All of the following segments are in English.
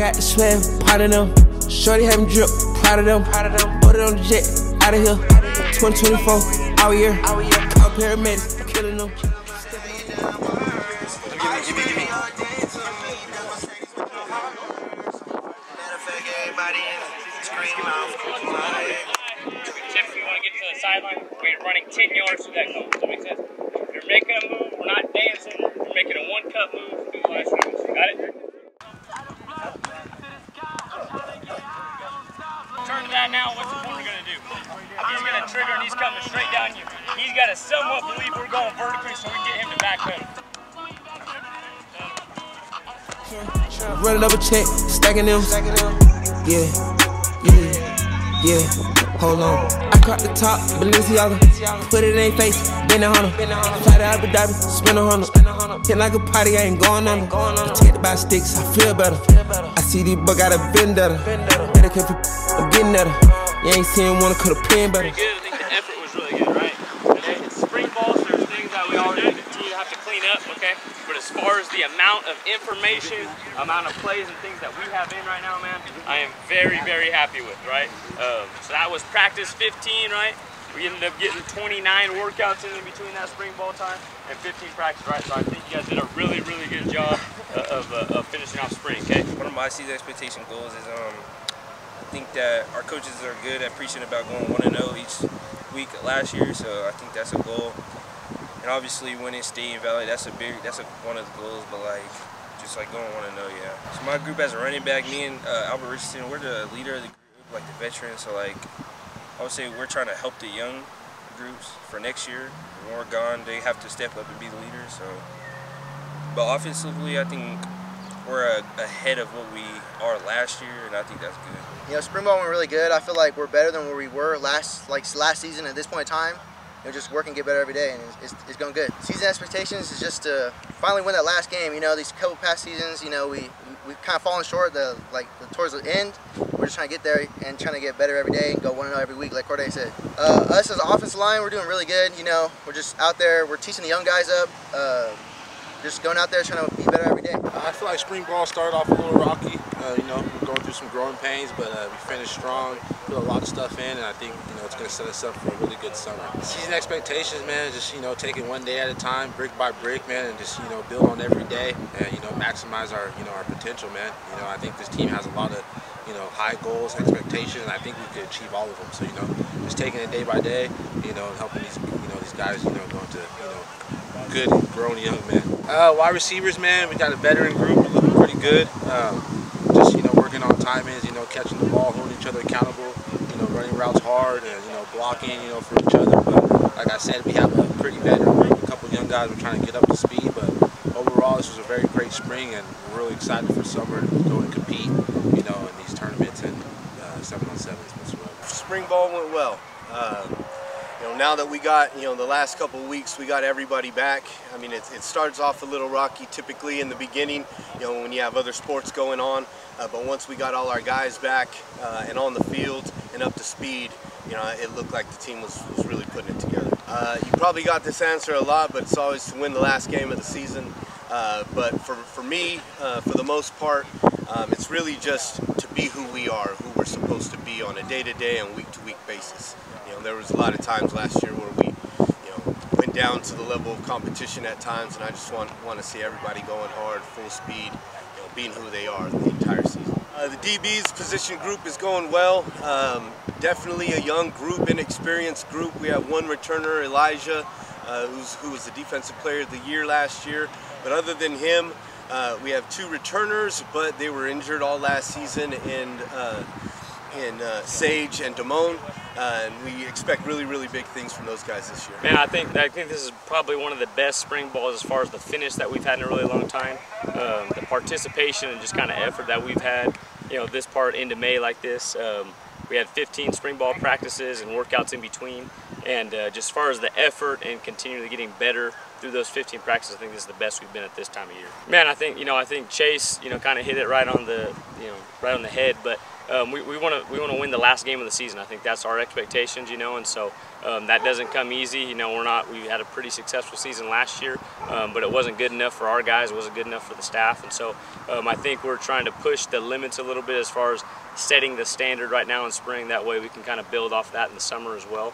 got the swag, part of them. Shorty having drip, proud of them. Put it on the jet, out of here. 2024, all year. Call paramedics, killing them. We want to get to the sideline. We're running 10 yards through that goal. Does that make sense? If you're making a move, we're not dancing. If you're making a one cut move, do the last round. Got it? Turn to that now. What's the corner going to do? He's going to trigger and he's coming straight down you. He's got to somewhat believe we're going vertically so we can get him to back pedal. Running up a check, stacking them. Yeah, yeah, yeah. Hold on. I caught the top, Balenciaga. Put it in their face, bend it on them. Fly to Abu Dhabi, spin a hundred. Hit like a party, I ain't going on them. Protected by sticks, I feel better. I see these buck got a vendetta. Better I'm getting at her. You ain't seen one, could have pinned better. good. I think the effort was really good, right? Okay, it's spring balls. There's things that we already continue to have to clean up, okay? But as far as the amount of information, amount of plays and things that we have in right now, man, I am very, very happy with, right? Um, so that was practice 15, right? We ended up getting 29 workouts in between that spring ball time and 15 practice, right? So I think you guys did a really, really good job uh, of, uh, of finishing off spring, okay? One of my season expectation goals is um, I think that our coaches are good at preaching about going 1 and 0 each week last year, so I think that's a goal. And obviously winning state and valley, that's a big, that's a, one of the goals, but like, just like going 1 and 0, yeah. So my group as a running back, me and uh, Albert Richardson, we're the leader of the group, like the veterans, so like, I would say we're trying to help the young groups for next year. When we're gone, they have to step up and be the leader, so. But offensively, I think we're uh, ahead of what we are last year, and I think that's good. You know, spring ball went really good. I feel like we're better than where we were last, like last season at this point in time. You know, just work and get better every day, and it's, it's, it's going good. Season expectations is just to finally win that last game. You know, these couple past seasons, you know, we we kind of fallen short. The like the, towards the end, we're just trying to get there and trying to get better every day and go one and zero every week, like Corday said. Uh, us as an offensive line, we're doing really good. You know, we're just out there. We're teaching the young guys up. Uh, just going out there trying to better every day. I feel like spring ball started off a little rocky. Uh, you know, we're going through some growing pains, but uh, we finished strong, put a lot of stuff in, and I think you know it's going to set us up for a really good summer. Season expectations, man, just you know taking one day at a time, brick by brick, man, and just you know build on every day, and you know maximize our you know our potential, man. You know, I think this team has a lot of you know high goals, expectations, and I think we could achieve all of them. So you know, just taking it day by day, you know, helping these you know these guys, you know, go into you know good grown young men. Uh, wide receivers, man, we got a veteran group. We're looking pretty good. Um, just you know, working on timings, you know, catching the ball, holding each other accountable. You know, running routes hard and you know, blocking, you know, for each other. But like I said, we have a pretty veteran group. A couple young guys. We're trying to get up to speed, but overall, this was a very great spring, and we're really excited for summer to go and compete. You know, in these tournaments and uh, seven on sevens whatsoever. spring ball went well. Um, you know, now that we got, you know, the last couple weeks, we got everybody back. I mean, it, it starts off a little rocky typically in the beginning, you know, when you have other sports going on. Uh, but once we got all our guys back uh, and on the field and up to speed, you know, it looked like the team was, was really putting it together. Uh, you probably got this answer a lot, but it's always to win the last game of the season. Uh, but for, for me, uh, for the most part, um, it's really just to be who we are, who we're supposed to be on a day-to-day and week-to-week basis. You know, there was a lot of times last year where we, you know, went down to the level of competition at times, and I just want want to see everybody going hard, full speed, you know, being who they are the entire season. Uh, the DB's position group is going well. Um, definitely a young group, inexperienced group. We have one returner, Elijah, uh, who was the defensive player of the year last year. But other than him, uh, we have two returners, but they were injured all last season in, uh, in uh, Sage and Damone. Uh, and we expect really, really big things from those guys this year. Man, I think I think this is probably one of the best spring balls as far as the finish that we've had in a really long time. Um, the participation and just kind of effort that we've had, you know, this part into May like this. Um, we had 15 spring ball practices and workouts in between, and uh, just as far as the effort and continually getting better through those 15 practices, I think this is the best we've been at this time of year. Man, I think you know I think Chase, you know, kind of hit it right on the you know right on the head, but um, we want to we want to win the last game of the season. I think that's our expectations, you know, and so um, that doesn't come easy. You know, we're not we had a pretty successful season last year, um, but it wasn't good enough for our guys. It wasn't good enough for the staff, and so um, I think we're trying to push the limits a little bit as far as setting the standard right now in spring. That way we can kind of build off that in the summer as well.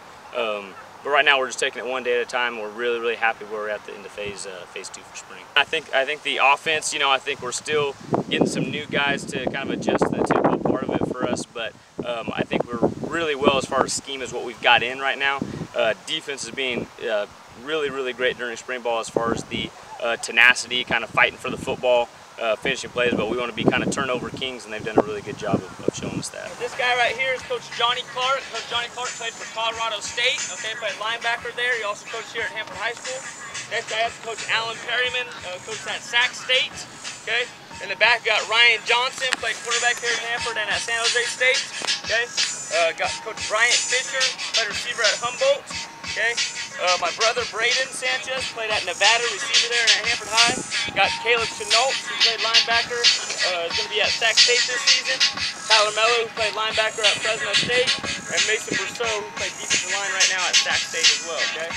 But right now we're just taking it one day at a time. We're really, really happy where we're at the end of phase uh, phase two for spring. I think I think the offense, you know, I think we're still getting some new guys to kind of adjust the tempo part of it for us. But um, I think we're really well as far as scheme as what we've got in right now. Uh, defense is being uh, really, really great during spring ball as far as the uh, tenacity, kind of fighting for the football uh, finishing plays, but we want to be kind of turnover kings, and they've done a really good job of, of showing us that. This guy right here is Coach Johnny Clark. Coach Johnny Clark played for Colorado State. Okay, played linebacker there. He also coached here at Hanford High School. Next guy is Coach Alan Perryman, uh, coached at Sac State. Okay, in the back got Ryan Johnson, played quarterback here at Hanford and at San Jose State. Okay, uh, got Coach Bryant Fisher, played receiver at Humboldt. Okay, uh, my brother Braden Sanchez played at Nevada, receiver there at Hanford High. Got Caleb Chenault, who played linebacker, uh, is going to be at Sac State this season. Tyler Mello, who played linebacker at Fresno State. And Mason Brousseau, who plays defensive line right now at Sac State as well, okay?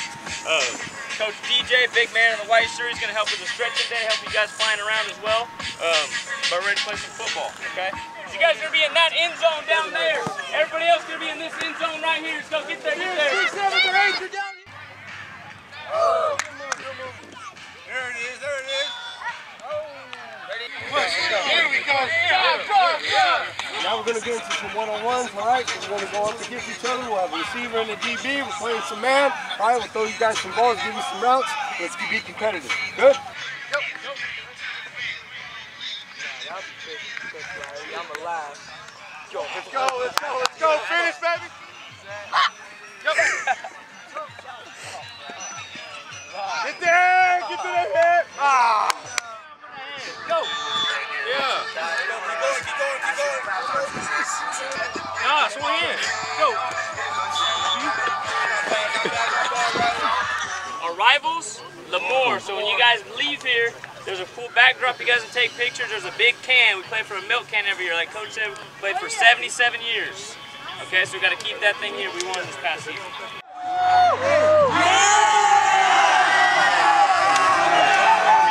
Uh, Coach DJ, big man in the white shirt, he's going to help with the stretching day, help you guys flying around as well. Um, but ready to play some football, okay? You guys are going to be in that end zone down there. Everybody else is going to be in this end zone right here. So get there, get there. Six, seven, eight, you're down Oh, good move, good move. There it is, there it is. Here we go. Now we're going to get into some one-on-ones, all right? We're going to go up against each other. We'll have a receiver and a DB. We're playing some man. All right, we'll throw you guys some balls, give you some routes. Let's be competitive. Good? Yep. I'm alive. Let's go, let's go, let's go. Finish, baby. Get there, get to the hip. Ah. Go. Yeah. Keep going, keep going, keep going. Nah, swing in. Go. Our rivals, Lemoore. So when you guys leave here, there's a cool backdrop you guys can take pictures. There's a big can. We play for a milk can every year. Like Coach said, we played for 77 years. Okay, so we got to keep that thing here. We won this past season.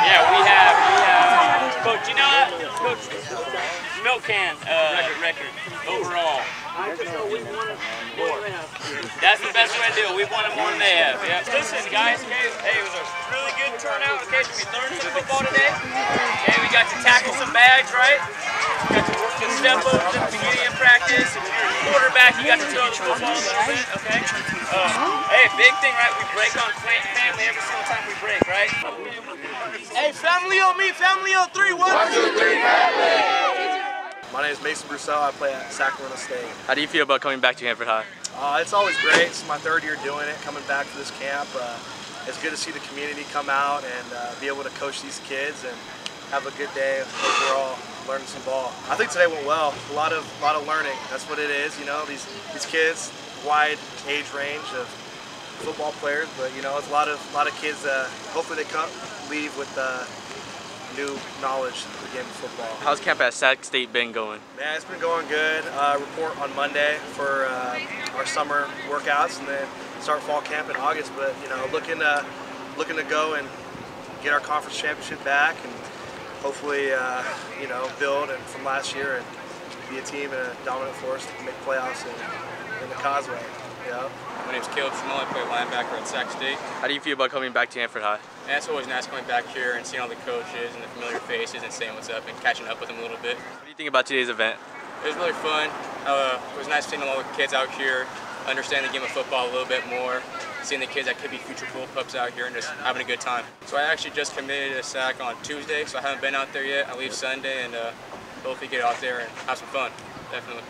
Yeah, we have, we have, Coach, you know what? Coach, milk can uh, record, overall. That's the best way to do it. We've won it more than they have. Yep. Listen, guys, okay, hey, it was a really good turnout. Okay, we learned some football today. Okay, we got to tackle some bags, right? We got to work the step ups at the beginning of practice. If you're a quarterback, you got to throw the football a little bit, okay? Uh, hey, big thing, right? We break on fa- family every single time we break, right? Hey, family on me, family on three. One, two, three, My name is Mason Brousseau. I play at Sacramento State. How do you feel about coming back to Hanford High? Uh, it's always great. It's my third year doing it, coming back to this camp. Uh, it's good to see the community come out and uh, be able to coach these kids and have a good day overall, learning some ball. I think today went well. A lot of lot of learning. That's what it is. You know, these these kids, wide age range of football players, but you know, it's a lot of a lot of kids. Uh, hopefully, they come leave with uh, new knowledge of the game of football. How's camp at Sac State been going? Man, it's been going good. Uh, report on Monday for uh, our summer workouts, and then start fall camp in August. But you know, looking to looking to go and get our conference championship back, and hopefully, uh, you know, build and from last year and be a team and a dominant force to make playoffs in, in the Causeway. Know. My name's Caleb Chenault. I play linebacker at Sac State. How do you feel about coming back to Hanford High? And it's always nice coming back here and seeing all the coaches and the familiar faces and saying what's up and catching up with them a little bit. What do you think about today's event? It was really fun. Uh, it was nice seeing all the kids out here, understand the game of football a little bit more, seeing the kids that could be future Bullpups out here and just having a good time. So I actually just committed to SAC on Tuesday, so I haven't been out there yet. I leave Sunday and uh, hopefully get out there and have some fun, definitely.